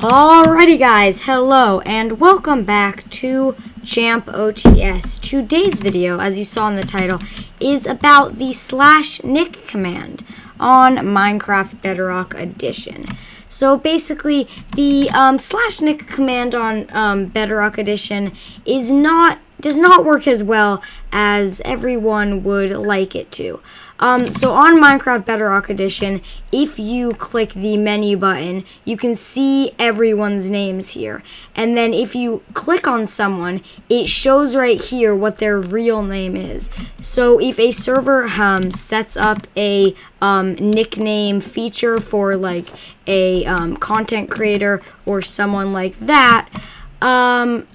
Alrighty guys, hello and welcome back to Champ OTS. Today's video, as you saw in the title, is about the slash nick command on Minecraft Bedrock Edition. So basically, the um, slash nick command on um, Bedrock Edition is not does not work as well as everyone would like it to. Um, so on Minecraft Bedrock Edition, if you click the menu button, you can see everyone's names here. And then if you click on someone, it shows right here what their real name is. So if a server um, sets up a um, nickname feature for like a um, content creator or someone like that, um,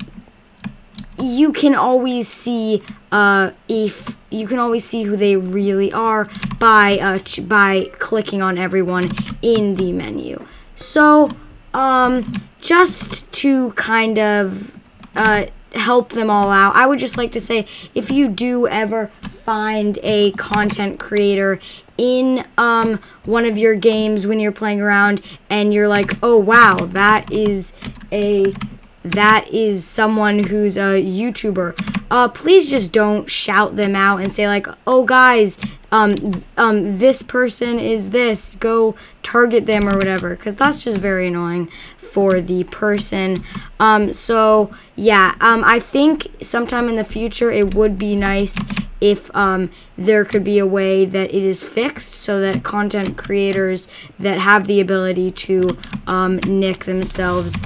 you can always see uh, if you can always see who they really are by uh, by clicking on everyone in the menu. So um, just to kind of uh, help them all out, I would just like to say if you do ever find a content creator in um, one of your games when you're playing around and you're like, oh wow, that is a that is someone who's a YouTuber, uh, please just don't shout them out and say like, oh guys, um, um, this person is this, go target them or whatever, because that's just very annoying for the person. Um, so yeah, um, I think sometime in the future it would be nice if um, there could be a way that it is fixed so that content creators that have the ability to um, nick themselves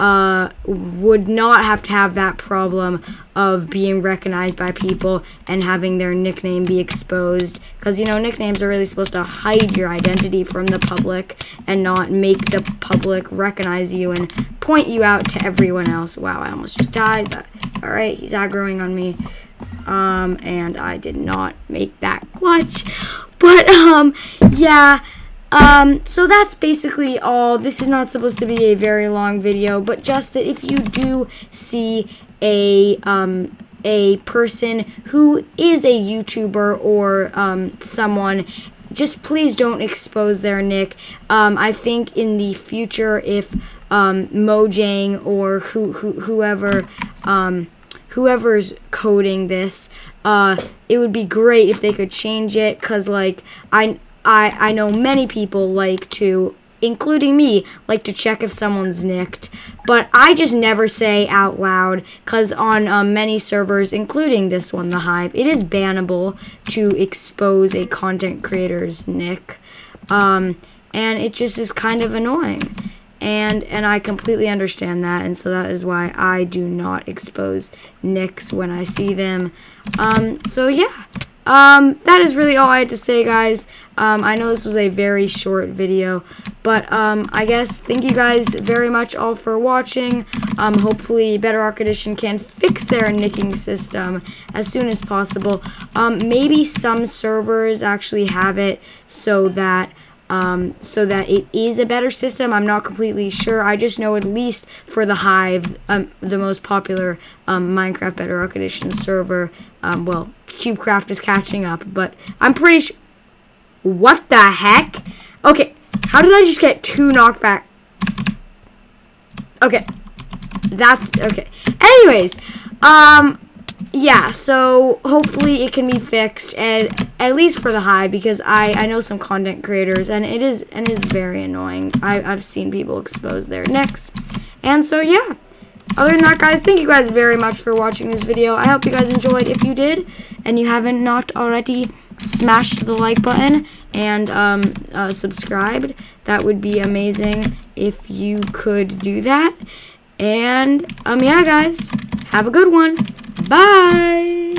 uh, would not have to have that problem of being recognized by people and having their nickname be exposed. Because, you know, nicknames are really supposed to hide your identity from the public and not make the public recognize you and point you out to everyone else. Wow, I almost just died. Alright, he's aggroing on me. Um, and I did not make that clutch. But, um, yeah. Um, so that's basically all. This is not supposed to be a very long video, but just that if you do see a, um, a person who is a YouTuber or um, someone just please don't expose their nick. Um, I think in the future, if um, Mojang or who, who whoever um, whoever's coding this, uh, it would be great if they could change it. Cause like I I, I know many people like to, including me, like to check if someone's nicked. But I just never say out loud because on um, many servers, including this one, The Hive, it is bannable to expose a content creator's nick. Um, and it just is kind of annoying. And, and I completely understand that, and so that is why I do not expose nicks when I see them. Um, so yeah, um, that is really all I had to say, guys. Um, I know this was a very short video, but um, I guess thank you guys very much all for watching. Um, hopefully, Better Bedrock Edition can fix their nicking system as soon as possible. Um, maybe some servers actually have it so that um, so that it is a better system. I'm not completely sure. I just know at least for the Hive, um, the most popular um, Minecraft Bedrock Edition server, um, well, CubeCraft is catching up, but I'm pretty sure. What the heck? Okay, how did I just get two knockback? Okay, that's okay. Anyways, um, yeah, so hopefully it can be fixed, and at least for the Hive, because I, I know some content creators, and it is and it is very annoying. I, I've seen people expose their necks, and so yeah. Other than that, guys, thank you guys very much for watching this video. I hope you guys enjoyed. If you did, and you haven't not already smashed the like button and um, uh, subscribed, that would be amazing if you could do that. And, um, yeah, guys, have a good one. Bye.